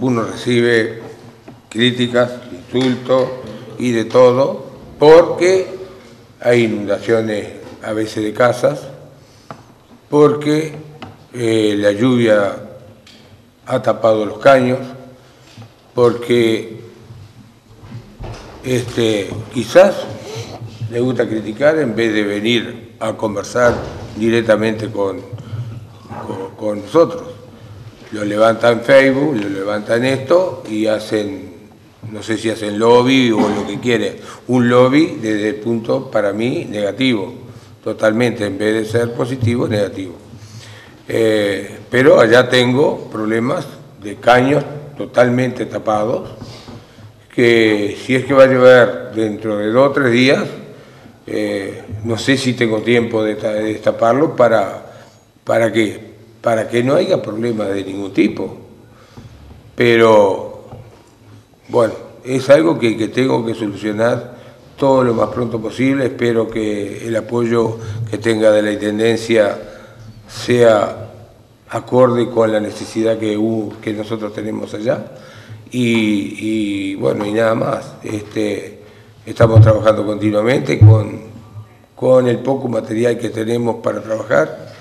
uno recibe críticas, insultos y de todo, porque hay inundaciones a veces de casas, porque eh, la lluvia ha tapado los caños, porque este, quizás le gusta criticar en vez de venir a conversar directamente con, con, nosotros. Lo levantan Facebook, lo levantan esto y hacen, no sé si hacen lobby o lo que quiere, un lobby desde el punto para mí negativo, totalmente, en vez de ser positivo, negativo. Eh, pero allá tengo problemas de caños totalmente tapados, que si es que va a llover dentro de dos o tres días, eh, no sé si tengo tiempo de, destaparlo para, para, que, para que no haya problemas de ningún tipo. Pero, bueno, es algo que, que tengo que solucionar todo lo más pronto posible. Espero que el apoyo que tenga de la Intendencia sea acorde con la necesidad que, que nosotros tenemos allá. Y, bueno, y nada más. Este, estamos trabajando continuamente con, con el poco material que tenemos para trabajar